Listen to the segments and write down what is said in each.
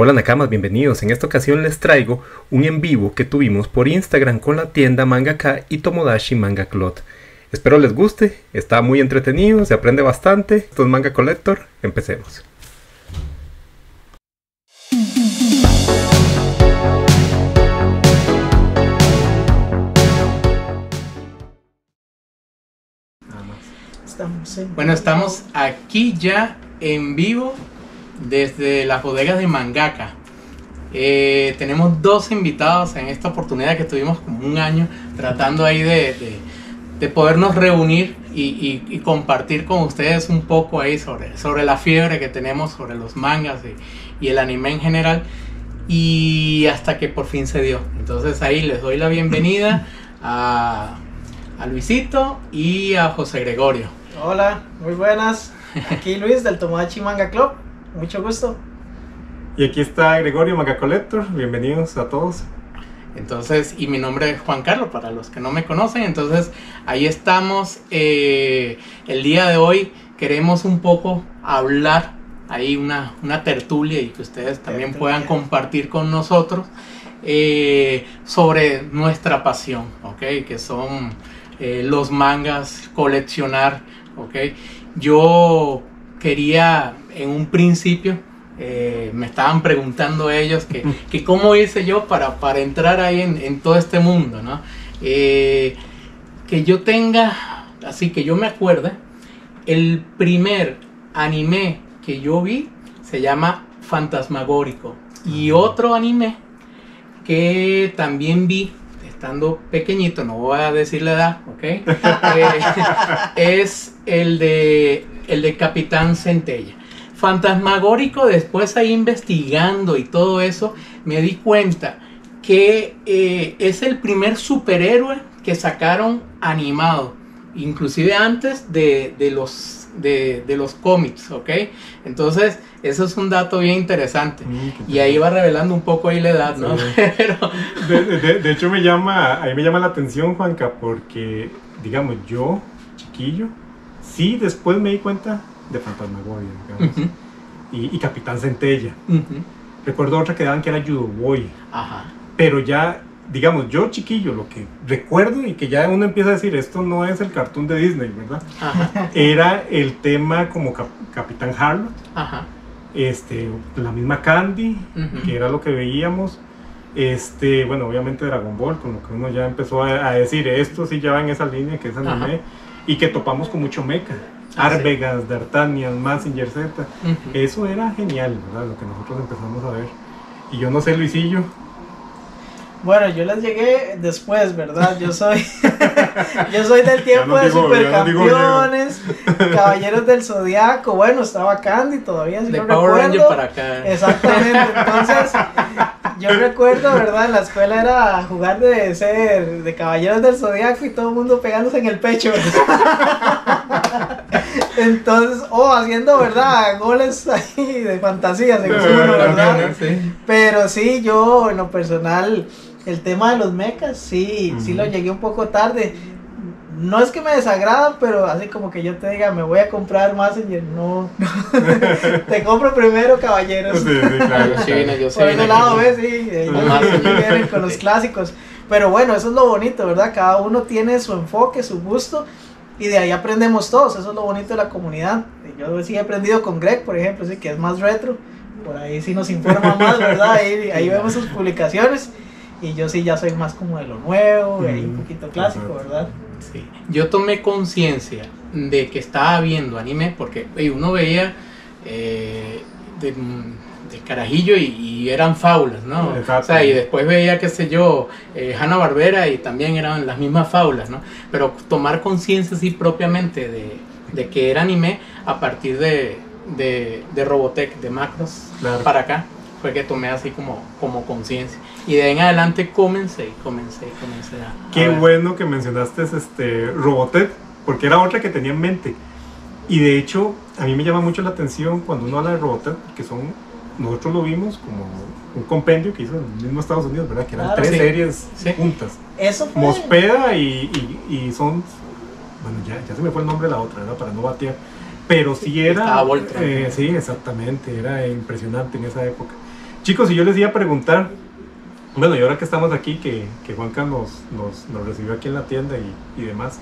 Hola Nakamas, bienvenidos. En esta ocasión les traigo un en vivo que tuvimos por Instagram con la tienda Mangaka y Tomodachi Manga Cloth. Espero les guste, está muy entretenido, se aprende bastante. Esto es Manga Collector, empecemos. Bueno, estamos aquí ya en vivo desde las bodegas de Mangaka. Eh, tenemos dos invitados en esta oportunidad que tuvimos como un año tratando ahí de, de, podernos reunir y, y, compartir con ustedes un poco ahí sobre, sobre la fiebre que tenemos sobre los mangas y, y el anime en general. Y hasta que por fin se dio. Entonces ahí les doy la bienvenida a, a Luisito y a José Gregorio. Hola, muy buenas. Aquí Luis del Tomodachi Manga Club. Mucho gusto. Y aquí está Gregorio Manga Collector. Bienvenidos a todos. Entonces, y mi nombre es Juan Carlos, para los que no me conocen. Entonces, ahí estamos. Eh, el día de hoy queremos un poco hablar, ahí una, una tertulia y que ustedes también puedan compartir con nosotros eh, sobre nuestra pasión, ¿ok? Que son eh, los mangas, coleccionar, ¿ok? Yo quería en un principio, eh, me estaban preguntando ellos que, que, cómo hice yo para, para entrar ahí en, en todo este mundo, ¿no? Eh, que yo tenga, así que yo me acuerdo, el primer anime que yo vi se llama Fantasmagórico. Y otro anime que también vi estando pequeñito, no voy a decir la edad, ¿ok? Eh, es el de, el de Capitán Centella. Fantasmagórico, después ahí investigando y todo eso, me di cuenta que eh, es el primer superhéroe que sacaron animado, inclusive antes de, de los, de, de, los cómics, ¿ok? Entonces, eso es un dato bien interesante. Mm, y ahí va revelando un poco ahí la edad, ¿no? Sí. Pero... De, de, de, hecho, me llama, ahí me llama la atención, Juanca, porque, digamos, yo, chiquillo, sí, después me di cuenta de Fantasmagoria, digamos. Uh -huh. y, y, Capitán Centella. Uh -huh. Recuerdo otra que daban que era Judo Boy. Ajá. Pero ya, digamos, yo chiquillo, lo que recuerdo y que ya uno empieza a decir, esto no es el cartoon de Disney, ¿verdad? Ajá. Era el tema como Cap Capitán Harlow. Ajá. Este, la misma Candy, Uh -huh. que era lo que veíamos. Este, bueno, obviamente Dragon Ball, con lo que uno ya empezó a, a decir, esto sí ya va en esa línea que es anime. Ajá. Y que topamos con mucho mecha. Ah, Arvegas, sí. D'Artagnan, Massinger Z. Uh -huh. Eso era genial, ¿verdad? Lo que nosotros empezamos a ver. Y yo no sé, Luisillo. Bueno, yo les llegué después, ¿verdad? Yo soy yo soy del tiempo no de digo, supercampeones, no caballeros del zodiaco. Bueno, estaba Candy todavía, si de no Power recuerdo. Ranger para acá. Exactamente. Entonces, yo recuerdo, ¿verdad? En la escuela era jugar de ser de caballeros del zodiaco y todo el mundo pegándose en el pecho. Entonces, o oh, haciendo, ¿verdad? Goles ahí de fantasía, según uno, ¿verdad? Pero sí, yo en lo personal, el tema de los mechas, sí, uh -huh. sí lo llegué un poco tarde. No es que me desagrada, pero así como que yo te diga, me voy a comprar Messenger, no. te compro primero, caballeros. Sí, sí, claro. Sí vine, yo sí Por ese lado, ¿ves? Sí, vienen con los clásicos. Pero bueno, eso es lo bonito, ¿verdad? Cada uno tiene su enfoque, su gusto y de ahí aprendemos todos, eso es lo bonito de la comunidad. Yo sí he aprendido con Greg, por ejemplo, sí, que es más retro, por ahí sí nos informa más, ¿verdad? Ahí, ahí vemos sus publicaciones y yo sí ya soy más como de lo nuevo, ahí un poquito clásico, ¿verdad? Sí. Yo tomé conciencia de que estaba viendo anime porque hey, uno veía eh, de, de, carajillo y, y, eran fábulas, ¿no? Exacto. O sea, y después veía, qué sé yo, eh, Hanna Barbera y también eran las mismas fábulas, ¿no? Pero tomar conciencia así propiamente de, de, que era anime a partir de, de, de Robotech, de Macros, claro. para acá, fue que tomé así como, como conciencia. Y de ahí en adelante comencé, comencé, comencé a. Qué a bueno que mencionaste este Robotech, porque era otra que tenía en mente. Y de hecho, a mí me llama mucho la atención cuando uno habla de Robotech, que son nosotros lo vimos como un compendio que hizo en el mismo Estados Unidos, ¿verdad? Que eran Claro, tres sí. series Sí. juntas. Eso fue. Mospeda y, y, y son. Bueno, ya, ya se me fue el nombre de la otra, ¿verdad? Para no batear. Pero sí era. Voltron. eh, sí, exactamente. Era impresionante en esa época. chicos, y yo les iba a preguntar, bueno, y ahora que estamos aquí, que, que Juanca nos, nos, nos recibió aquí en la tienda y, y demás.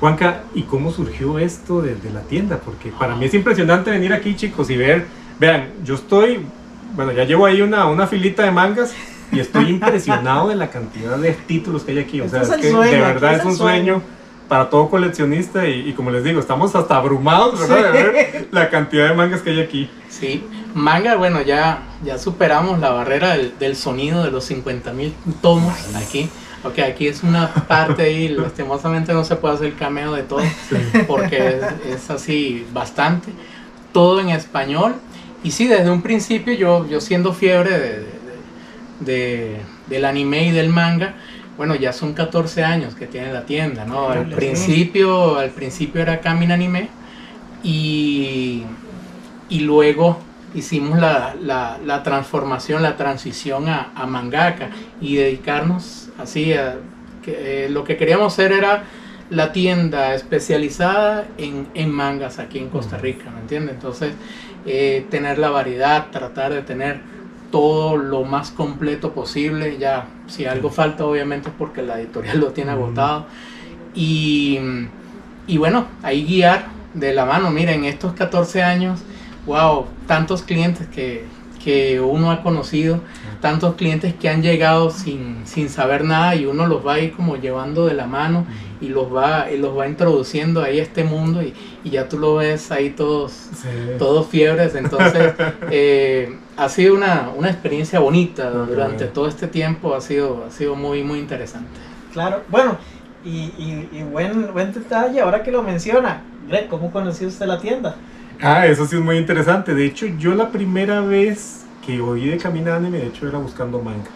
Juanca, ¿y cómo surgió esto de, de la tienda? Porque para mí es impresionante venir aquí, chicos, y ver, vean, yo estoy, bueno, ya llevo ahí una, una filita de mangas y estoy impresionado de la cantidad de títulos que hay aquí. O Este sea, es es que sueño, de verdad es es un sueño para todo coleccionista y, y como les digo, estamos hasta abrumados, ¿verdad? De ver la cantidad de mangas que hay aquí. Sí, manga, bueno, ya, ya superamos la barrera del, del sonido de los 50.000 tomos aquí. Ok, aquí es una parte ahí, lastimosamente no se puede hacer el cameo de todo, porque es, es así bastante. Todo en español. Y sí, desde un principio yo, yo siendo fiebre de, de- de- del anime y del manga, bueno, ya son 14 años que tiene la tienda, ¿no? Al principio, al principio era Kamin Anime y, y luego hicimos la, la- la transformación, la transición a, a mangaka y dedicarnos así a que, eh, lo que queríamos hacer era la tienda especializada en, en mangas aquí en Costa Rica, ¿me entiendes? Entonces, eh, tener la variedad, tratar de tener todo lo más completo posible, ya si algo falta obviamente es porque la editorial lo tiene agotado. Y, y bueno, ahí guiar de la mano, miren, estos 14 años, wow, tantos clientes que, que uno ha conocido, tantos clientes que han llegado sin, sin saber nada y uno los va ahí como llevando de la mano y los va, y los va introduciendo ahí a este mundo y, y ya tú lo ves ahí todos, Sí. todos fiebres, entonces eh, ha sido una, una experiencia bonita durante todo este tiempo, ha sido, ha sido muy, muy interesante. Claro, bueno, y, y, y buen, buen detalle, ahora que lo menciona. Greg, ¿cómo conoció usted la tienda? Ah, eso sí es muy interesante. De hecho, yo la primera vez que oí de Camina Anime, de hecho, era buscando manga.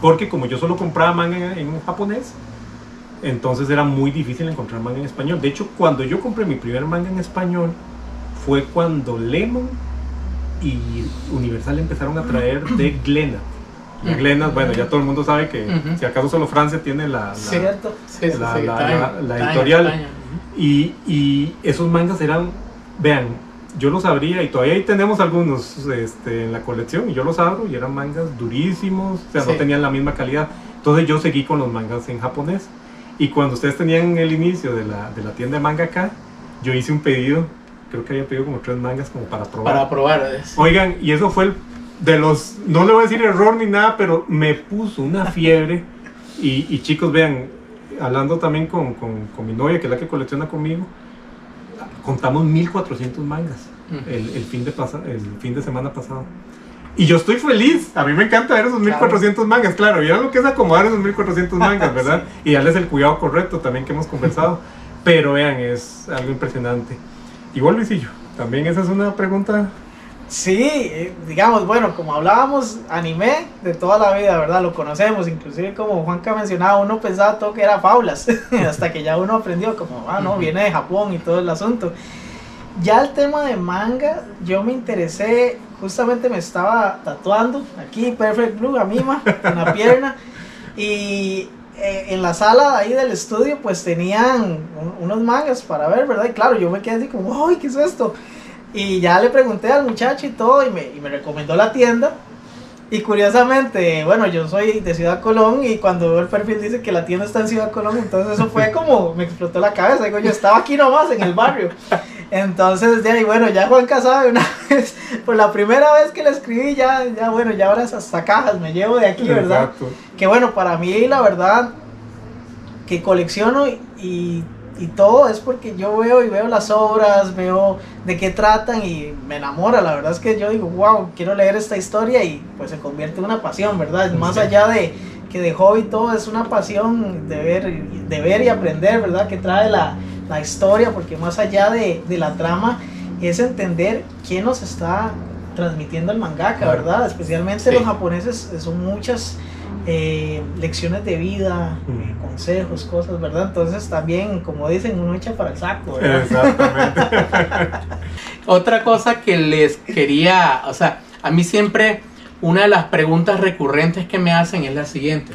Porque como yo solo compraba manga en, en japonés, entonces era muy difícil encontrar manga en español. De hecho, cuando yo compré mi primer manga en español, fue cuando Lemon y Universal empezaron a traer de Glenat. La Ujú. Glenat, bueno, ya todo el mundo sabe que si acaso solo Francia tiene la- editorial. Y esos mangas eran, vean, yo los abría y todavía ahí tenemos algunos este, en la colección y yo los abro y eran mangas durísimos, o sea, no Sí. tenían la misma calidad. Entonces yo seguí con los mangas en japonés. Y cuando ustedes tenían el inicio de la, de la tienda de manga acá, yo hice un pedido, creo que había pedido como tres mangas como para probar. Para probar. es- Oigan, y eso fue el de los, no le voy a decir error ni nada, pero me puso una fiebre. Y, y chicos, vean, hablando también con, con, con mi novia, que es la que colecciona conmigo, contamos 1400 mangas el, el fin de pasa, el fin de semana pasado. Y yo estoy feliz, a mí me encanta ver esos 1400 mangas, claro, vieron lo que es acomodar esos 1400 mangas, ¿verdad? Y darles el cuidado correcto también que hemos conversado. Pero vean, es algo impresionante. Igual Luisillo, también esa es una pregunta Sí, eh, digamos, bueno, como hablábamos, anime de toda la vida, ¿verdad? Lo conocemos, inclusive como Juanca mencionaba, uno pensaba todo que era faulas, hasta que ya uno aprendió como, ah, no, viene de Japón y todo el asunto. Ya el tema de manga, yo me interesé, justamente me estaba tatuando aquí, Perfect Blue, a Mima, en la pierna, y eh, en la sala ahí del estudio, pues tenían un- unos mangas para ver, ¿verdad? Y claro, yo me quedé así como, ¡ay, qué es esto! Y ya le pregunté al muchacho y todo, y me, y me recomendó la tienda. Y curiosamente, bueno, yo soy de Ciudad Colón y cuando veo el perfil dice que la tienda está en Ciudad Colón, entonces eso fue como, me explotó la cabeza, digo, yo estaba aquí nomás en el barrio. Entonces, de ahí, bueno, ya Juan sabe una vez, por la primera vez que le escribí, ya, ya, bueno, ya ahora hasta cajas me llevo de aquí, ¿verdad? Exacto. Que bueno, para mí la verdad que colecciono y, y, y todo es porque yo veo y veo las obras, veo de qué tratan y me enamora. La verdad es que yo digo, wow, quiero leer esta historia y pues se convierte en una pasión, ¿verdad? Más Sí. allá de que de hobby todo es una pasión de ver, de ver y aprender, ¿verdad? Que trae la, la historia, porque más allá de, de la trama es entender quién nos está transmitiendo el mangaka. ¿verdad? Especialmente Sí. los japoneses son muchas eh, lecciones de vida, Mm. eh, consejos, cosas, ¿verdad? Entonces también, como dicen, uno echa para el saco, ¿verdad? Exactamente. Otra cosa que les quería, o sea, a mí siempre una de las preguntas recurrentes que me hacen es la siguiente.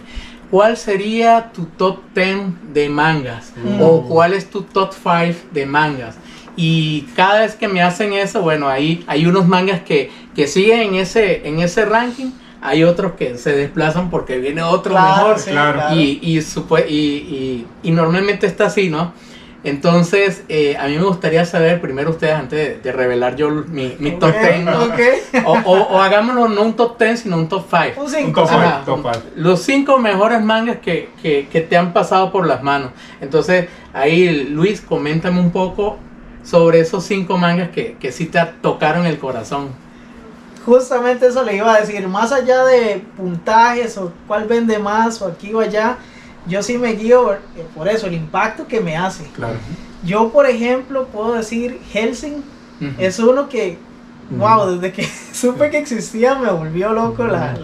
¿Cuál sería tu top 10 de mangas? Mm. ¿O cuál es tu top 5 de mangas? Y cada vez que me hacen eso, bueno, ahí hay unos mangas que, que siguen en ese, en ese ranking. Hay otros que se desplazan porque viene otro Claro, mejor. sí, claro. Y, y, supo- y, y- y normalmente está así, ¿no? Entonces, eh, a mí me gustaría saber, primero ustedes, antes de, de revelar yo mi, mi top Ok, 10, ¿no? ok. o, o, o hagámoslo no un top 10, sino un top 5. Un Un 5. top five, Ajá. top five. Los cinco mejores mangas que, que, que te han pasado por las manos. Entonces, ahí Luis, coméntame un poco sobre esos cinco mangas que, que sí te tocaron el corazón. Justamente eso le iba a decir, más allá de puntajes o cuál vende más o aquí o allá, yo sí me guío eh, por eso, el impacto que me hace. Claro. Yo, por ejemplo, puedo decir Helsing es uno que, wow, desde que supe que existía me volvió loco, la, la-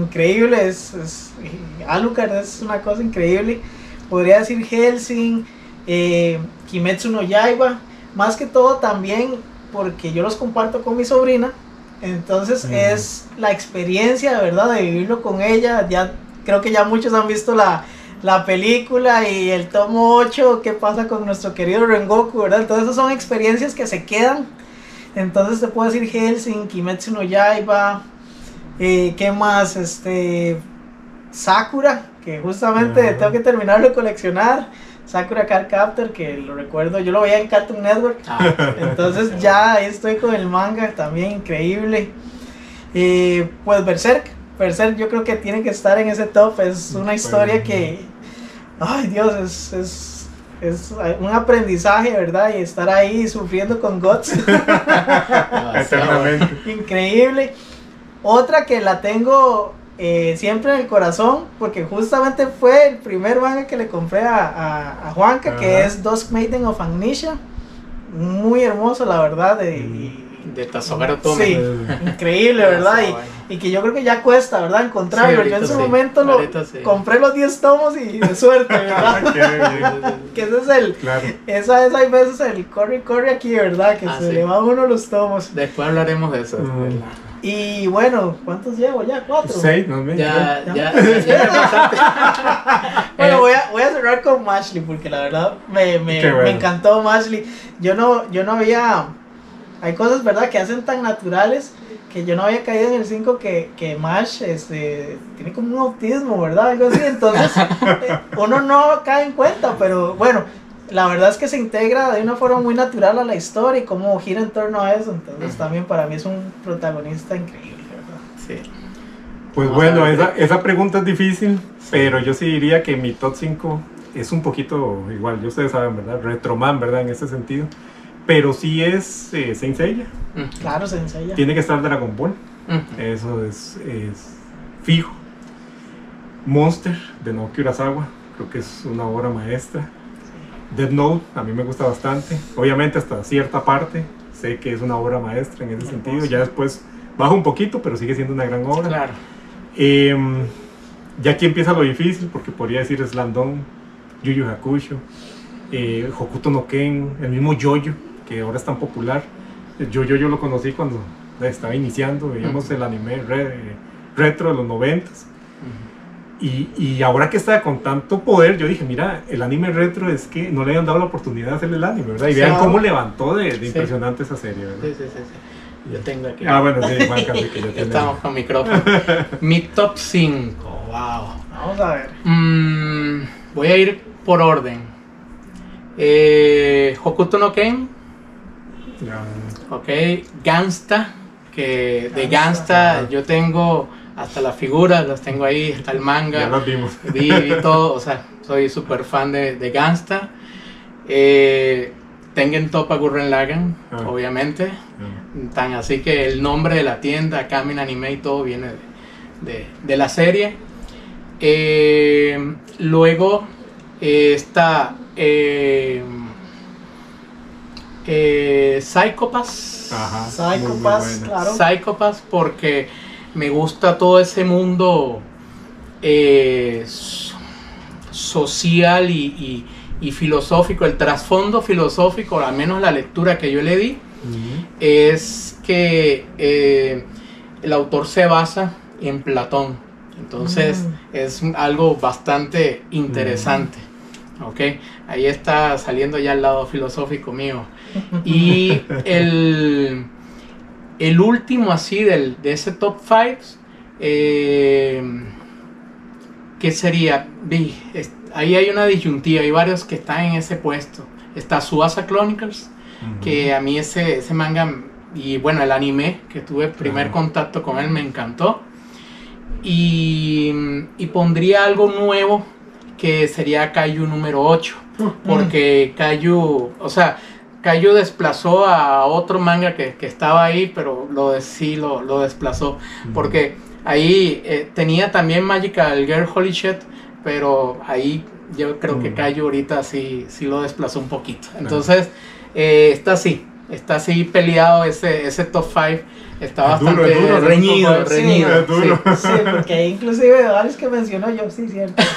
increíble, es, es- Alucard es una cosa increíble. Podría decir Helsing, eh, Kimetsu no Yaiba, más que todo también porque yo los comparto con mi sobrina, entonces es la experiencia de verdad de vivirlo con ella, ya creo que ya muchos han visto la, la película y el tomo 8, qué pasa con nuestro querido Rengoku, ¿verdad? Entonces esas son experiencias que se quedan. Entonces te puedo decir Helsing, Kimetsu no Yaiba, eh, ¿qué más? Este, Sakura, que justamente tengo que terminarlo de coleccionar. Sakura Card Captor, que lo recuerdo, yo lo veía en Cartoon Network. Ah, Entonces ya ahí estoy con el manga, también increíble. Eh, pues Berserk, Berserk yo creo que tiene que estar en ese top, es una historia que, ay Dios, es, es, es un aprendizaje, ¿verdad? Y estar ahí sufriendo con Guts, Eternamente. increíble. Otra que la tengo eh, siempre en el corazón, porque justamente fue el primer manga que le compré a, a, a Juanca, que es Dusk Maiden of Amnesia. Muy hermoso, la verdad. de- y- De Tazogar Otome. Sí, increíble, ¿verdad? Y, y que yo creo que ya cuesta, ¿verdad? Encontrarlo. Sí, yo en su sí. momento lo Ahorita sí. compré los 10 tomos y de suerte, Ah, ¿verdad? que ese es el. Claro. Esa es, hay veces el corre, corre aquí, ¿verdad? Que Ah, se sí. le va a uno los tomos. Después hablaremos de eso. Mm. Y bueno, ¿cuántos llevo ya? ¿Cuatro? Seis, no me. Ya, Ya. ya, ya, ya me pasaste. Bueno, Eh, voy a, voy a cerrar con Mashley porque la verdad me, me, bueno. me encantó Mashley. Yo no, yo no había. Hay cosas, ¿verdad?, que hacen tan naturales que yo no había caído en el 5 que, que Mash este, tiene como un autismo, ¿verdad? Algo así. Entonces, eh, uno no cae en cuenta, pero bueno, la verdad es que se integra de una forma muy natural a la historia y cómo gira en torno a eso. Entonces, Ujú. también para mí es un protagonista increíble, ¿verdad? Sí. Pues bueno, esa, esa pregunta es difícil, pero yo sí diría que mi top 5 es un poquito igual, ya ustedes saben, ¿verdad? Retroman, ¿verdad? En ese sentido. Pero sí es eh, Saint Seiya. Ujú. Claro, se enseña. Tiene que estar Dragon Ball. Ujú. Eso es, es fijo. Monster de Naoki Urasawa. Creo que es una obra maestra. Death Note a mí me gusta bastante. Obviamente hasta cierta parte sé que es una obra maestra en ese Hermoso. sentido. Ya después baja un poquito, pero sigue siendo una gran obra. Claro. Em, ya aquí empieza lo difícil porque podría decir Slandon, Yu Yu Hakusho, eh, Hokuto no Ken, el mismo Jojo que ahora es tan popular. Jojo yo lo conocí cuando estaba iniciando, veíamos Ujú. el anime re- retro de los noventas. Ujú. Y, y ahora que está con tanto poder, yo dije, mira, el anime retro es que no le habían dado la oportunidad de hacer el anime, ¿verdad? Y vean cómo levantó de, de Sí. impresionante esa serie, ¿verdad? Sí, sí, sí, sí. Yo tengo aquí. Ah, bueno, sí, Juan Carlos, que Ya tiene. estamos con micrófono. Mi top 5. Wow. Vamos a ver. Mm, voy a ir por orden. Eh, Hokuto no Ken. Ya, Ok. Gangsta. Que de Gangsta. Gangsta yo tengo hasta las figuras, las tengo ahí, está el ya manga. las vimos. Vi, vi todo, o sea, soy súper fan de, de Gangsta. Eh, Tengen Topa Gurren Lagann, Ah. obviamente. Ya. Tan así que el nombre de la tienda, Kamen Anime y todo viene de, de- de la serie. Eh, luego eh, está eh, eh, Psychopass. Ajá. Psycho muy, muy Pass, buena. claro. Psychopass porque me gusta todo ese mundo eh, so- social y, y- y filosófico, el trasfondo filosófico, al menos la lectura que yo le di, es que eh, el autor se basa en Platón. Entonces Mm. es algo bastante interesante. Ok, ahí está saliendo ya el lado filosófico mío. Y el, el último así del, de ese top 5, eh, ¿qué sería? Ahí hay una disyuntiva, hay varios que están en ese puesto. Está Suasa Chronicles, que a mí ese, ese manga y bueno, el anime, que tuve primer contacto con él, me encantó. Y, y pondría algo nuevo que sería Kaiju número 8. Porque Kaiju, o sea, Kaiju desplazó a otro manga que, que estaba ahí, pero lo de, sí lo, lo desplazó. Porque ahí eh, tenía también Magical Girl Holy Shit, pero ahí yo creo que. Kaiju ahorita sí, sí lo desplazó un poquito. Entonces, eh, está así, está así peleado ese, ese top 5. Está bastante es duro, es reñido. Sí, reñido. es duro. sí. Sí, porque hay inclusive varios que mencionó yo, sí, cierto.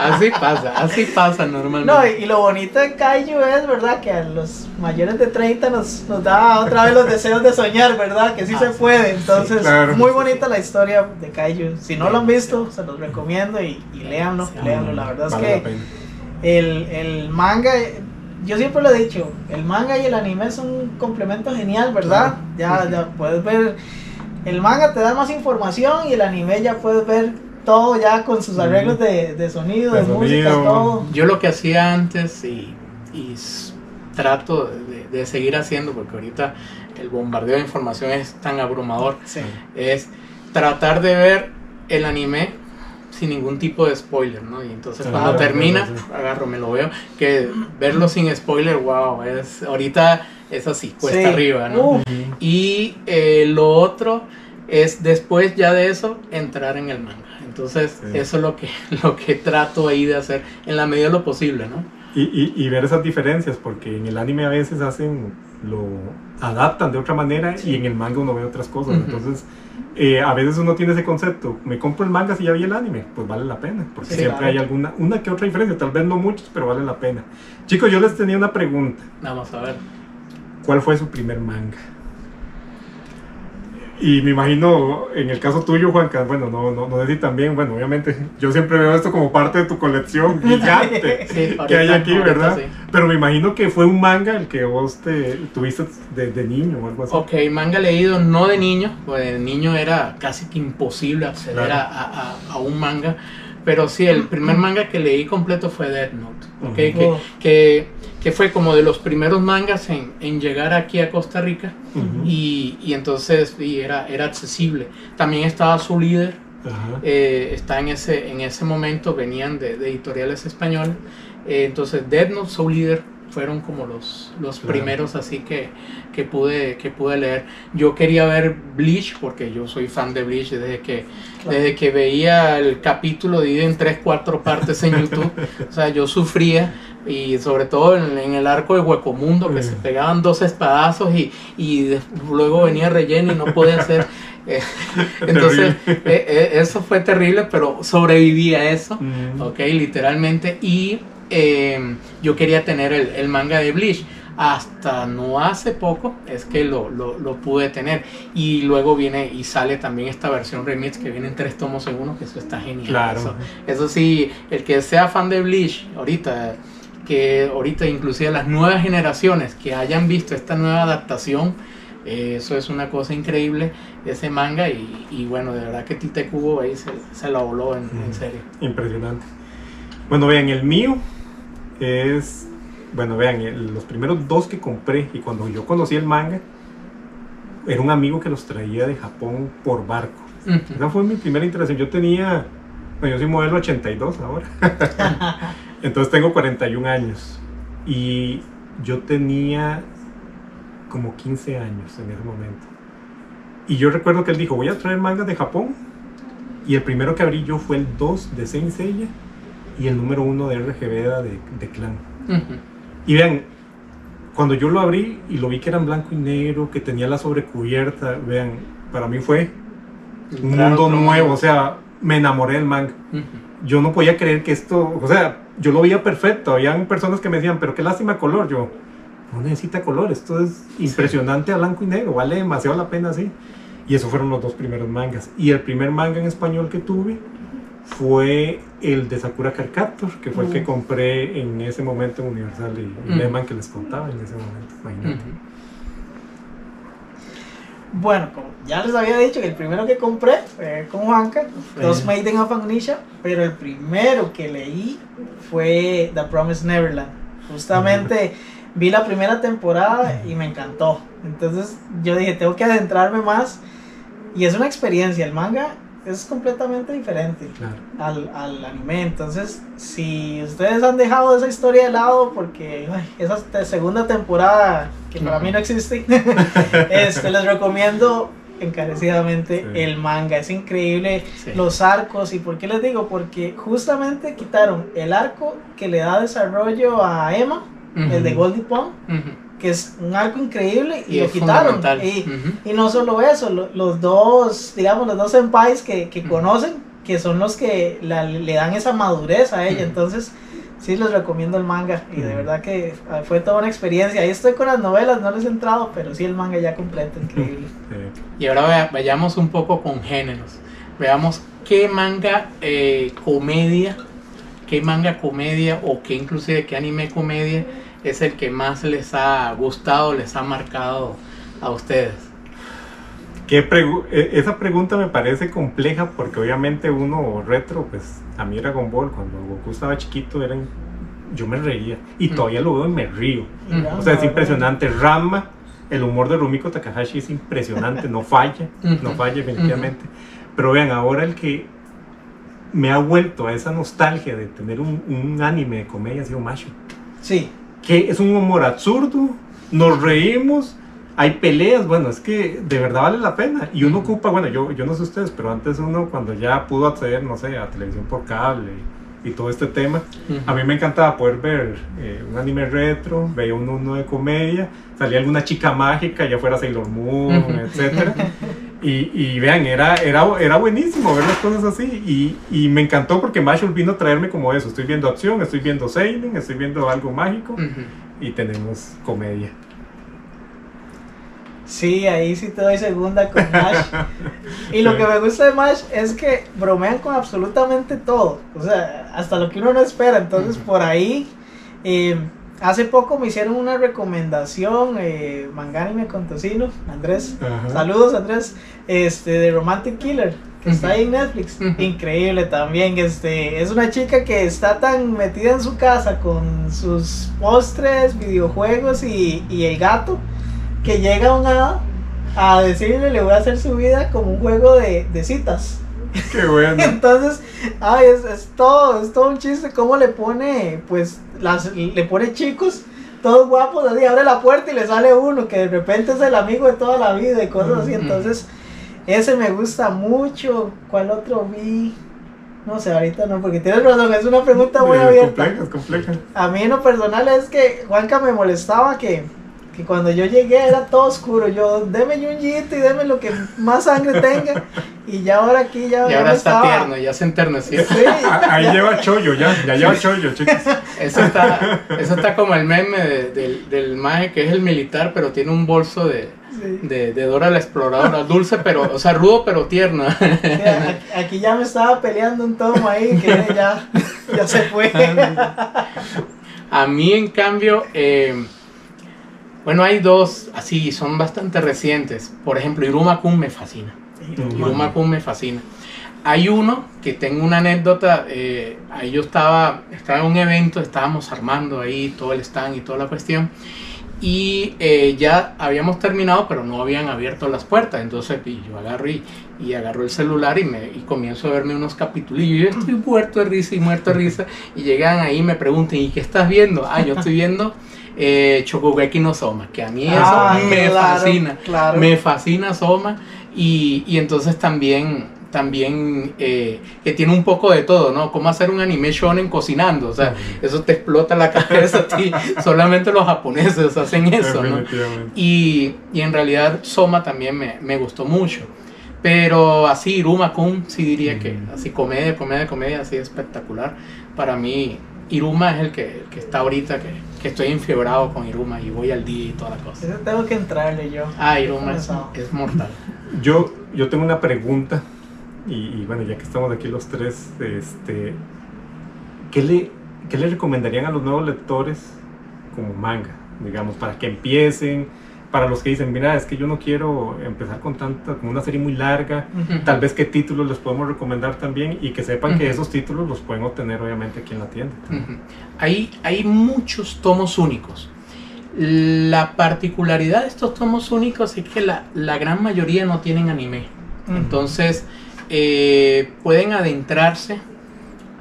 Así pasa, así pasa normalmente. No, y, y lo bonito de Kaiju es, ¿verdad? Que a los mayores de 30 nos, nos da otra vez los deseos de soñar, ¿verdad? Que sí Ah, se puede. Entonces, claro. muy bonita la historia de Kaiju. Si no lo han visto, se los recomiendo y, y léanlo, léanlo. La verdad Vale es que el, el manga, yo siempre lo he dicho, el manga y el anime es un complemento genial, ¿verdad? Ya, ya puedes ver, el manga te da más información y el anime ya puedes ver todo ya con sus arreglos de, de sonido, de, De música, todo. Yo lo que hacía antes y, y trato de, de seguir haciendo, porque ahorita el bombardeo de información es tan abrumador, Sí. es tratar de ver el anime sin ningún tipo de spoiler, ¿no? Y entonces Claro, cuando termina, claro, sí. agarro, me lo veo, que verlo sin spoiler, wow, es ahorita es así, cuesta Sí. arriba, ¿no? Y eh, lo otro es después ya de eso entrar en el manga. Entonces Sí. eso es lo que, lo que trato ahí de hacer en la medida de lo posible, ¿no? Y, y, y ver esas diferencias, porque en el anime a veces hacen, lo adaptan de otra manera y en el manga uno ve otras cosas. Entonces, eh, a veces uno tiene ese concepto, me compro el manga si ya vi el anime, pues vale la pena, porque Sí, siempre claro. hay alguna, una que otra diferencia, tal vez no muchos, pero vale la pena. Chicos, yo les tenía una pregunta, Vamos a ver. ¿cuál fue su primer manga? Y me imagino, en el caso tuyo, Juanca, bueno, no, no, no sé si también, bueno, obviamente, yo siempre veo esto como parte de tu colección gigante Sí, que hay aquí, ahorita ¿verdad? sí. Pero me imagino que fue un manga el que vos te tuviste de, de niño o algo así. Ok, manga leído no de niño, pues de niño era casi que imposible acceder Claro. a, a- a- un manga, pero sí, el primer manga que leí completo fue Death Note, ok, Ujú. que, Oh. que, que fue como de los primeros mangas en, en llegar aquí a Costa Rica Ujú. y, y entonces y era, era accesible. También estaba su líder, eh, está en ese, en ese momento, venían de, de editoriales españolas. Eh, entonces, Dead Note, Soul Leader fueron como los, los Claro. primeros así que, que, pude, que pude leer. Yo quería ver Bleach porque yo soy fan de Bleach desde que, Claro. desde que veía el capítulo dividido en tres, cuatro partes en YouTube. o sea, yo sufría y sobre todo en, en el arco de Huecomundo que se pegaban dos espadazos y, y luego venía relleno y no podía hacer... eh, entonces, eh, eh, eso fue terrible, pero sobreviví a eso, Mm. ok, literalmente. Y eh, yo quería tener el, el manga de Bleach. Hasta no hace poco es que lo, lo, lo pude tener. Y luego viene y sale también esta versión remix que viene en tres tomos en uno, que eso está genial. Claro. Eso, eso sí, el que sea fan de Bleach ahorita, que ahorita inclusive las nuevas generaciones que hayan visto esta nueva adaptación, eh, eso es una cosa increíble, ese manga, y, y bueno, de verdad que Tite Kubo ahí se, se la voló en, en Mm. serio. Impresionante. Bueno, vean, el mío es. Bueno, vean, el- los primeros dos que compré y cuando yo conocí el manga, era un amigo que los traía de Japón por barco. Esa fue mi primera interacción. Yo tenía. Bueno, yo soy modelo 82 ahora. Entonces tengo 41 años. Y yo tenía como 15 años en ese momento. Y yo recuerdo que él dijo, voy a traer mangas de Japón. Y el primero que abrí yo fue el 2 de Saint Seiya y el número 1 de RGB de, de Clan. Ujú. Y vean, cuando yo lo abrí y lo vi que era en blanco y negro, que tenía la sobrecubierta, vean, para mí fue un mundo nuevo, o sea, me enamoré del manga. Ujú. Yo no podía creer que esto, o sea, yo lo veía perfecto. Habían personas que me decían, pero qué lástima color. Yo, no necesita color, esto es impresionante a blanco y negro, vale demasiado la pena así. Y esos fueron los dos primeros mangas. Y el primer manga en español que tuve fue el de Sakura Carcaptor, que fue el que Uh. compré en ese momento en Universal y, y Mm. Lehman que les contaba en ese momento. Imagínate. Bueno, como ya les había dicho que el primero que compré fue con Juanca, dos Maiden of Amnesia, pero el primero que leí fue The Promised Neverland. Justamente vi la primera temporada y me encantó. Entonces yo dije, tengo que adentrarme más. Y es una experiencia, el manga es completamente diferente Claro. al, al anime. Entonces, si ustedes han dejado esa historia de lado, porque ay, esa te- segunda temporada, que para mí no existe, este, les recomiendo encarecidamente Sí. el manga. Es increíble Sí. los arcos. ¿Y por qué les digo? Porque justamente quitaron el arco que le da desarrollo a Emma, el de. Goldie Pond. Que es un arco increíble, y, Y lo quitaron. Y, Ujú. y no solo eso, lo- los dos, digamos, los dos senpais que, que Ujú. conocen, que son los que la- le dan esa madurez a ella. Ujú. Entonces, sí les recomiendo el manga. Y de verdad que fue toda una experiencia. Ahí estoy con las novelas, no les he entrado, pero sí el manga ya completo, increíble. Y ahora vea- vayamos un poco con géneros. Veamos qué manga eh, comedia, qué manga comedia o qué inclusive qué anime comedia es el que más les ha gustado, les ha marcado a ustedes. ¿qué pregu- eh, esa pregunta me parece compleja porque obviamente uno retro, pues a mí Dragon Ball, cuando Goku estaba chiquito, eran, yo me reía y Mm. todavía lo veo y me río. Ya, O sea, es impresionante. Rama, el humor de Rumiko Takahashi es impresionante, no falla, no falla definitivamente. Pero vean, ahora el que me ha vuelto a esa nostalgia de tener un, un anime de comedia ha sido Mashu. Sí, Que es un humor absurdo, nos reímos, hay peleas, bueno, es que de verdad vale la pena. Y uno ocupa, bueno, yo, yo no sé ustedes, pero antes uno cuando ya pudo acceder, no sé, a televisión por cable y todo este tema, a mí me encantaba poder ver eh, un anime retro, veía uno, uno de comedia, salía alguna chica mágica, ya fuera Sailor Moon, Ujú. etcétera. Y, y vean, era, era, era buenísimo ver las cosas así. Y, y me encantó porque Mashul vino a traerme como eso. Estoy viendo acción, estoy viendo Sailing, estoy viendo algo mágico y tenemos comedia. Sí, ahí sí te doy segunda con Mash. Y lo Sí. que me gusta de Mash es que bromean con absolutamente todo. O sea, hasta lo que uno no espera. Entonces, por ahí, eh, hace poco me hicieron una recomendación, eh, Mangánime con Tocino, Andrés. Ajá. Saludos, Andrés. Este, de Romantic Killer, que está ahí en Netflix. Increíble también. Este, es una chica que está tan metida en su casa con sus postres, videojuegos y, y el gato, que llega un hada a decirle le voy a hacer su vida como un juego de, de citas. Qué bueno. Entonces, ay, es, es todo, es todo un chiste, cómo le pone, pues, las, le pone chicos, todos guapos, así, abre la puerta y le sale uno que de repente es el amigo de toda la vida y cosas así, entonces, ese me gusta mucho, ¿cuál otro vi? No sé, ahorita no, porque tienes razón, es una pregunta muy abierta. compleja, compleja. A mí en lo personal es que Juanca me molestaba que, que cuando yo llegué era todo oscuro. Yo, deme yunjito y deme lo que más sangre tenga. Y ya ahora aquí ya, Y ya ahora me está estaba- tierno, ya se enterneció. Sí, Ah, Ahí lleva chollo, ya, ya lleva chollo, chicos. Eso está, eso está como el meme de- del, del maje que es el militar, pero tiene un bolso de, sí. de, de Dora la exploradora, dulce pero, o sea, rudo pero tierno. Aquí ya me estaba peleando un tomo ahí que ya, ya se fue. A mí, en cambio, eh, bueno, hay dos, así, son bastante recientes. Por ejemplo, Iruma Kun me fascina. Iruma Kun me fascina. Hay uno que tengo una anécdota, eh, ahí yo estaba, estaba en un evento, estábamos armando ahí todo el stand y toda la cuestión. Y eh, ya habíamos terminado, pero no habían abierto las puertas. Entonces y yo agarro y, y agarro el celular y, me, y comienzo a verme unos capítulos. Y yo estoy muerto de risa y muerto de risa. Y llegan ahí y me preguntan, ¿y qué estás viendo? Ah, yo estoy viendo eh, Chokugeki no Soma, que a mí eso Ah, me claro, fascina. claro. Me fascina Soma. Y, y entonces también también eh, que tiene un poco de todo, ¿no? Cómo hacer un anime shonen cocinando, o sea, eso te explota la cabeza a ti, solamente los japoneses hacen eso, ¿no? Y, y en realidad Soma también me, me gustó mucho. Pero así, Iruma Kun, sí diría que así comedia, comedia, comedia, así espectacular. Para mí, Iruma es el que, el que está ahorita, que, que estoy enfiebrado con Iruma y voy al día y toda la cosa. Ese tengo que entrarle yo. Ah, Iruma es, es mortal. Yo, yo tengo una pregunta y, bueno, ya que estamos aquí los tres, este, ¿qué, le, ¿qué le recomendarían a los nuevos lectores como manga? Digamos, para que empiecen, para los que dicen, mira, es que yo no quiero empezar con tanta, como una serie muy larga, tal vez qué títulos les podemos recomendar también y que sepan que esos títulos los pueden obtener obviamente aquí en la tienda. hay, hay muchos tomos únicos. La particularidad de estos tomos únicos es que la, la gran mayoría no tienen anime. Entonces, eh, pueden adentrarse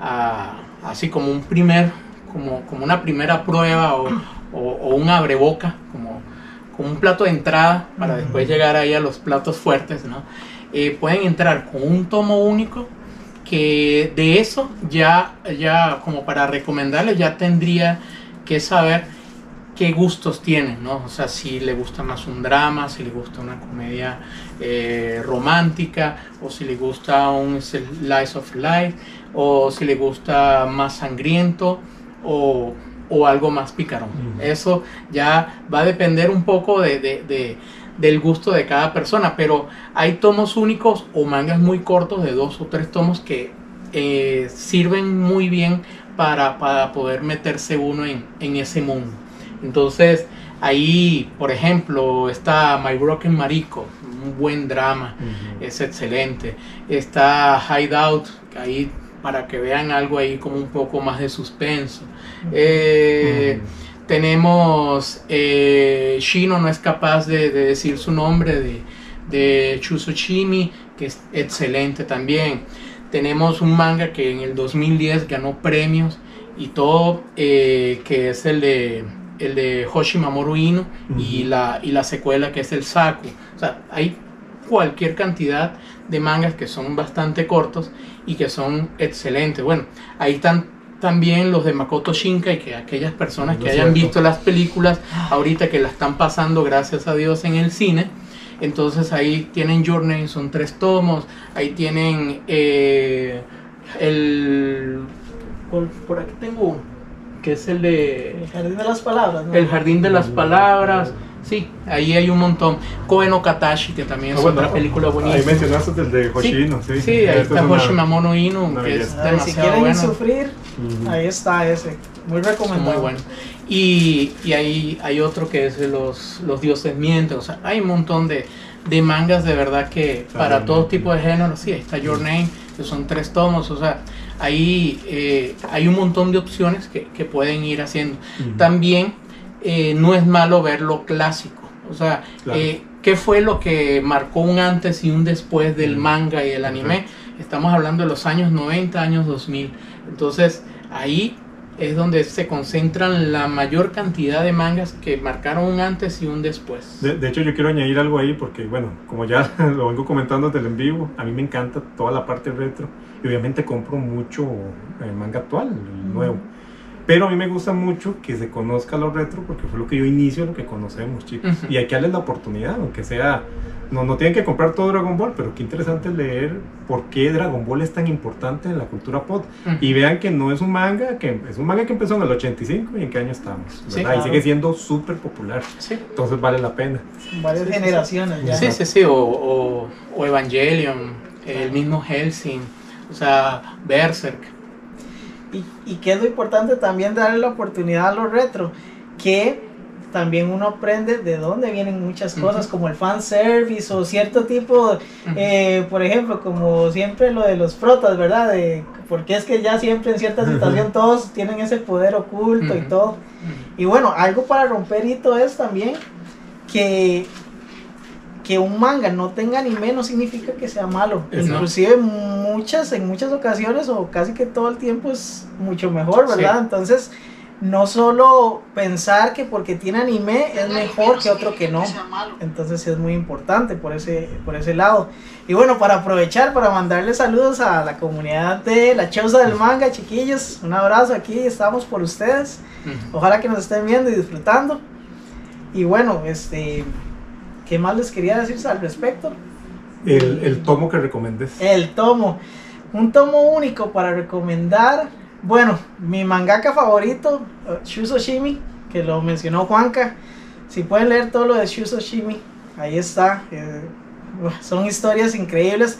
a, así como un primer, como, como una primera prueba o, o, un abreboca, como, como un plato de entrada para después llegar ahí a los platos fuertes, ¿no? Eh, pueden entrar con un tomo único que de eso ya, ya como para recomendarles ya tendría que saber qué gustos tienen, ¿no? O sea, si le gusta más un drama, si le gusta una comedia eh, romántica, o si le gusta un slice of life, o si le gusta más sangriento, o, algo más picarón. Eso ya va a depender un poco de, del gusto de cada persona, pero hay tomos únicos o mangas muy cortos de dos o tres tomos que eh, sirven muy bien para, poder meterse uno en, en ese mundo. Entonces, ahí, por ejemplo, está My Broken Marico, un buen drama, es excelente. Está Hideout, ahí para que vean algo ahí como un poco más de suspenso. Eh, tenemos eh, Shino no es capaz de, decir su nombre de, de Chusochimi, que es excelente también. Tenemos un manga que en el 2010 ganó premios y todo, eh, que es el de el de Hoshi Mamoru Ino y, la, y la secuela que es el Saku. O sea, hay cualquier cantidad de mangas que son bastante cortos y que son excelentes. Bueno, ahí están también los de Makoto Shinkai, que aquellas personas que hayan visto las películas ahorita que la están pasando, gracias a Dios, en el cine. Entonces ahí tienen Journey, son tres tomos. Ahí tienen eh, el... por aquí tengo uno que es el de... El Jardín de las Palabras. El Jardín de las Palabras. Sí, ahí hay un montón. Koe no Katashi, que también es ah, otra película buenísima. Ahí mencionaste el de Hoshino, sí. Sí, ahí está Hoshi Mamono Inu, que es demasiado Si quieren sufrir, ahí está ese. Muy recomendado. Muy bueno. Y, y ahí hay otro que es de los, los dioses mienten. O sea, hay un montón de, de mangas de verdad que para todo tipo de género. Sí, ahí está Your Name, que son tres tomos. O sea, ahí eh, hay un montón de opciones que, pueden ir haciendo. También eh, no es malo ver lo clásico, o sea, eh, ¿qué fue lo que marcó un antes y un después del manga y el anime? Estamos hablando de los años 90, años 2000. Entonces, ahí es donde se concentran la mayor cantidad de mangas que marcaron un antes y un después. De, hecho, yo quiero añadir algo ahí porque, bueno, como ya lo vengo comentando desde el en vivo, a mí me encanta toda la parte retro y obviamente compro mucho el manga actual, el nuevo. Pero a mí me gusta mucho que se conozca lo retro porque fue lo que yo inicio, lo que conocemos, chicos. Y hay que darles la oportunidad, aunque sea no, no tienen que comprar todo Dragon Ball, pero qué interesante leer por qué Dragon Ball es tan importante en la cultura pop. Y vean que no es un manga, que es un manga que empezó en el 85 y en qué año estamos. Y sigue siendo súper popular. Entonces vale la pena. Varias generaciones ya. Sí, sí, sí. O, o, Evangelion, el mismo Helsing, o sea, Berserk. Y, y que es lo importante también darle la oportunidad a los retro, que también uno aprende de dónde vienen muchas cosas, como el fan service o cierto tipo, eh, por ejemplo, como siempre lo de los protas, ¿verdad? De, porque es que ya siempre en cierta situación todos tienen ese poder oculto y todo. Y bueno, algo para romper hito es también que que un manga no tenga anime no significa que sea malo. Inclusive muchas, en muchas ocasiones o casi que todo el tiempo es mucho mejor, ¿verdad? Entonces, no solo pensar que porque tiene anime es mejor que otro que no. Entonces es muy importante por ese, por ese lado. Y bueno, para aprovechar, para mandarle saludos a la comunidad de La Chausa del Manga, chiquillos. Un abrazo aquí, estamos por ustedes. Ojalá que nos estén viendo y disfrutando. Y bueno, este, ¿qué más les quería decir al respecto? El, el tomo que recomendes. El tomo. Un tomo único para recomendar bueno, mi mangaka favorito, Shuso Shimi, que lo mencionó Juanca. Si pueden leer todo lo de Shuso Shimi, ahí está. Eh, son historias increíbles.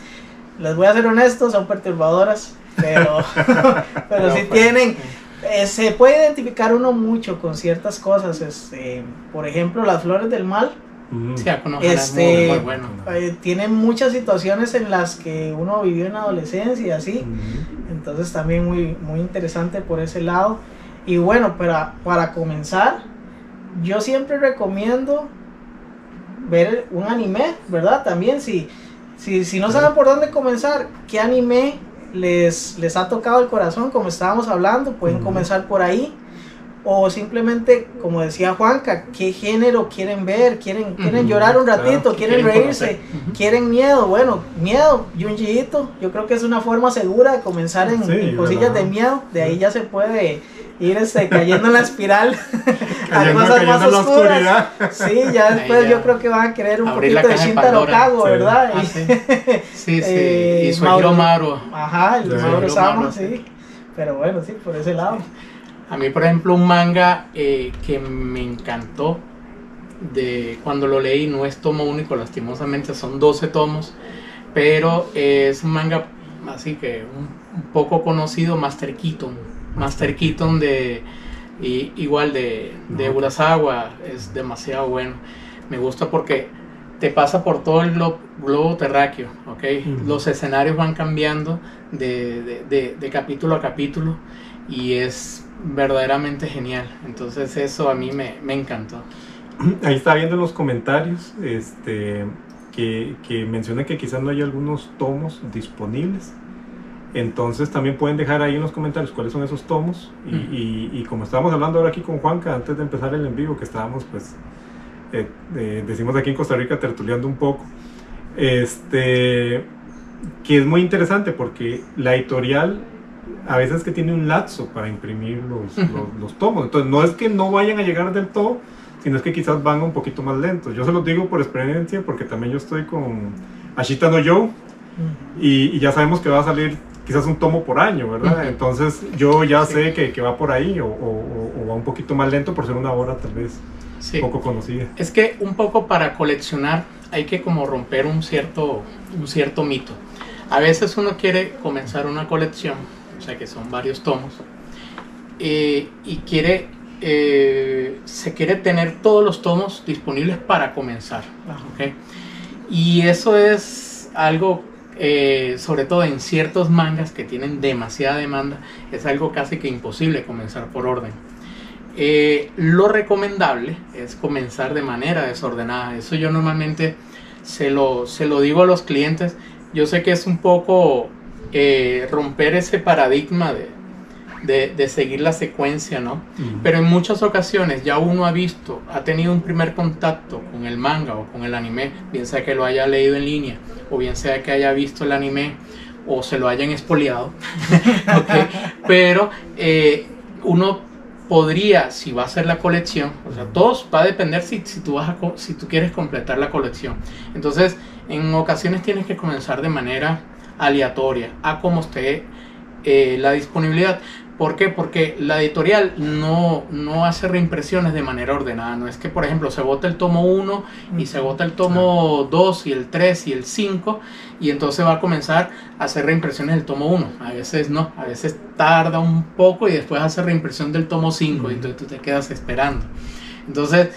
les voy a ser honesto, son perturbadoras, pero, pero sí tienen, eh, se puede identificar uno mucho con ciertas cosas, este, por ejemplo, las flores del mal. Mm. Sí, es Este, muy, muy bueno. eh, tienen muchas situaciones en las que uno vivió en la adolescencia y así. Mm. Entonces también muy, muy interesante por ese lado. Y bueno, para, para comenzar, yo siempre recomiendo ver un anime, ¿verdad? También si, si, si no saben por dónde comenzar, qué anime les, les ha tocado el corazón, como estábamos hablando, pueden comenzar por ahí. O simplemente, como decía Juanca, qué género quieren ver, quieren, quieren llorar un claro, ratito, quieren, quieren reírse, quieren miedo, bueno, miedo, Junjiito, yo creo que es una forma segura de comenzar en, Sí, en cosillas ¿verdad? de miedo, de ahí ya se puede ir este, cayendo en la espiral a cosas más oscuras. Sí, ya después ya. yo creo que van a querer un Abrir poquito de Shintaro. Kago, Sí. ¿verdad? Ah, Y- sí. Sí, sí. Eh, y su Hiro Maru. Ajá, el Sí. Mauro Sama, Mauro, sí. Pero bueno, sí, por ese lado. A mí, por ejemplo, un manga eh, que me encantó de cuando lo leí, no es tomo único, lastimosamente son 12 tomos, pero es un manga así que un, un poco conocido, Master Keaton. Master Keaton de y, igual de, de. Urasawa es demasiado bueno. Me gusta porque te pasa por todo el glo- globo terráqueo, ¿ok? Los escenarios van cambiando de, de- de- de capítulo a capítulo y es verdaderamente genial. Entonces eso a mí me, me encantó. Ahí está viendo en los comentarios este, que, que menciona que quizás no hay algunos tomos disponibles. Entonces también pueden dejar ahí en los comentarios cuáles son esos tomos. Y, Ujú. y- y como estábamos hablando ahora aquí con Juanca, antes de empezar el en vivo, que estábamos pues, eh, eh, decimos aquí en Costa Rica tertuleando un poco, este, que es muy interesante porque la editorial a veces que tiene un lapso para imprimir los, los, los tomos. Entonces no es que no vayan a llegar del todo, sino es que quizás van un poquito más lentos. Yo se los digo por experiencia porque también yo estoy con Ashita no Joe y, y ya sabemos que va a salir quizás un tomo por año, ¿verdad? Entonces yo ya sé que, que va por ahí o, o- o va un poquito más lento por ser una obra tal vez Sí. poco conocida. Es que un poco para coleccionar hay que como romper un cierto, un cierto mito. A veces uno quiere comenzar una colección, o sea que son varios tomos, eh, y quiere, eh, se quiere tener todos los tomos disponibles para comenzar. Ajá. ¿ok? Y eso es algo, eh, sobre todo en ciertos mangas que tienen demasiada demanda, es algo casi que imposible comenzar por orden. Eh, lo recomendable es comenzar de manera desordenada. Eso yo normalmente se lo, se lo digo a los clientes. Yo sé que es un poco eh, romper ese paradigma de, de- de seguir la secuencia, ¿no? Pero en muchas ocasiones ya uno ha visto, ha tenido un primer contacto con el manga o con el anime, bien sea que lo haya leído en línea o bien sea que haya visto el anime o se lo hayan expoliado. Ok, Pero eh, uno podría, si va a hacer la colección, o sea, todos va a depender si, si, tú vas a, si tú quieres completar la colección. Entonces, en ocasiones tienes que comenzar de manera aleatoria, a como esté eh, la disponibilidad. ¿Por qué? Porque la editorial no, no hace reimpresiones de manera ordenada. No es que, por ejemplo, se vota el tomo 1 y se vota el tomo 2 y el 3 y el 5 y entonces va a comenzar a hacer reimpresiones del tomo 1. A veces no, a veces tarda un poco y después hace reimpresión del tomo 5 y entonces tú te quedas esperando. Entonces,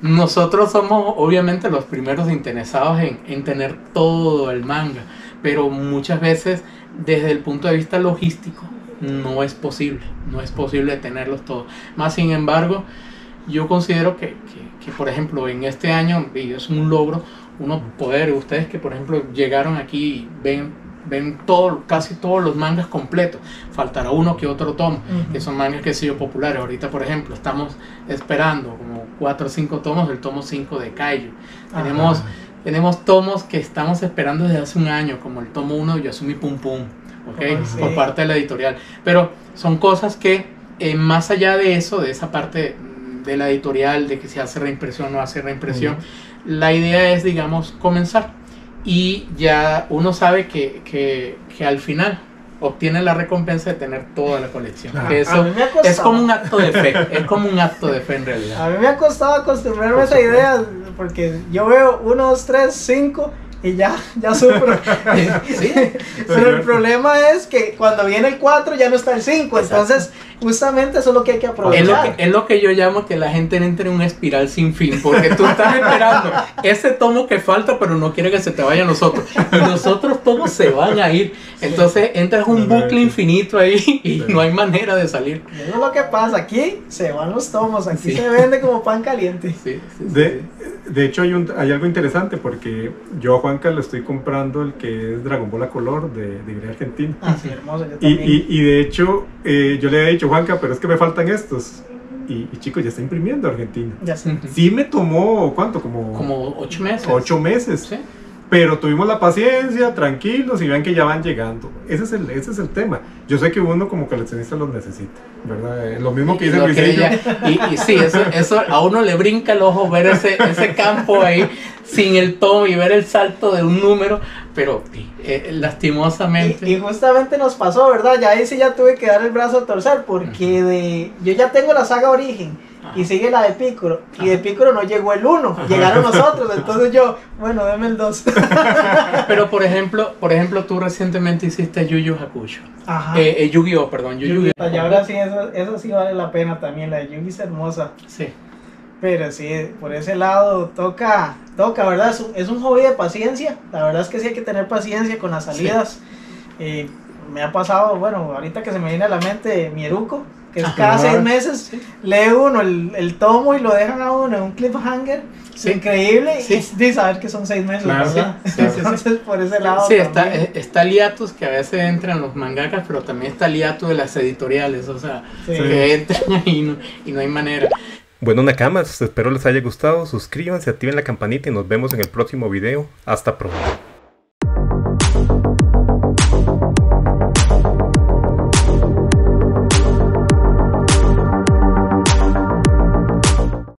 nosotros somos obviamente los primeros interesados en, en tener todo el manga, pero muchas veces desde el punto de vista logístico no es posible, no es posible tenerlos todos. Más sin embargo, yo considero que, que- que, por ejemplo, en este año, y es un logro, uno poder, ustedes que por ejemplo llegaron aquí y ven, ven todo, casi todos los mangas completos, faltará uno que otro tomo, que son mangas que han sido populares. Ahorita, por ejemplo, estamos esperando como 4 o 5 tomos del tomo 5 de Kaiju. Tenemos, tenemos tomos que estamos esperando desde hace un año, como el tomo 1 de Yasumi Pum Pum, ¿ok? Ay, sí. por parte de la editorial. Pero son cosas que, eh, más allá de eso, de esa parte de la editorial, de que se hace reimpresión o no hace reimpresión, la idea es, digamos, comenzar. Y ya uno sabe que, que, que al final obtiene la recompensa de tener toda la colección. Claro. Eso es como un acto de fe, es como un acto de fe en realidad. A mí me ha costado acostumbrarme a esa idea porque yo veo 1, 2, 3, 5 y ya, ya sufro. Sí. Pero el problema es que cuando viene el 4 ya no está el 5, entonces justamente eso es lo que hay que Es lo aprovechar. que, es lo que yo llamo que la gente entre en una espiral sin fin, porque tú estás esperando ese tomo que falta, pero no quiere que se te vayan los otros. Y los otros tomos se van a ir. Entonces entras en un bucle infinito ahí y no hay manera de salir. Eso es lo que pasa, aquí se van los tomos, aquí Sí. se vende como pan caliente. Sí, sí, sí, De, de hecho, hay, un, hay algo interesante porque yo a Juanca le estoy comprando el que es Dragon Ball a color de, de Argentina. Ah, sí, hermoso, yo Y, también. y, y de hecho, eh, yo le había dicho, Juanca, pero es que me faltan estos. Y, y chicos, ya está imprimiendo Argentina. Ya sé. Sí me tomó, ¿cuánto? Como, Como ocho meses. ocho meses. Sí. Pero tuvimos la paciencia, tranquilos, y vean que ya van llegando. Ese es el, ese es el tema. Yo sé que uno como coleccionista los necesita, ¿verdad? Eh, Lo mismo que dice ella- y, y sí, eso, eso a uno le brinca el ojo ver ese, ese campo ahí sin el tomo y ver el salto de un número, pero eh, lastimosamente. Y, y justamente nos pasó, ¿verdad? Ya ahí sí ya tuve que dar el brazo a torcer porque de yo ya tengo la saga Origen y sigue la de Picoro y de Picoro no llegó el 1, llegaron los otros, entonces yo, bueno, deme el 2. Pero por ejemplo, por ejemplo, tú recientemente hiciste Yu Yu Hakusho. Ajá. Eh, eh, Yu-Gi-Oh, perdón, Yu Yu Y ahora sí, eso, eso sí vale la pena también, la de Yugi es hermosa. Sí. Pero sí, por ese lado toca, toca, ¿verdad? Es un, es un hobby de paciencia. La verdad es que sí hay que tener paciencia con las salidas. Eh, me ha pasado, bueno, ahorita que se me viene a la mente mi eruco, que es Ajá. cada seis meses, lee uno el, el tomo y lo dejan a uno en un cliffhanger. Sí. Increíble. Sí. Y de saber que son seis meses, Claro. ¿verdad? Sí, sí, sí. Entonces, por ese lado. Sí, está, eh, está el hiatus que a veces entra en los mangakas, pero también está el hiatus de las editoriales, o sea, Sí. que entran y no, y no hay manera. Bueno, Nakamas, espero les haya gustado. Suscríbanse, activen la campanita y nos vemos en el próximo video. Hasta pronto.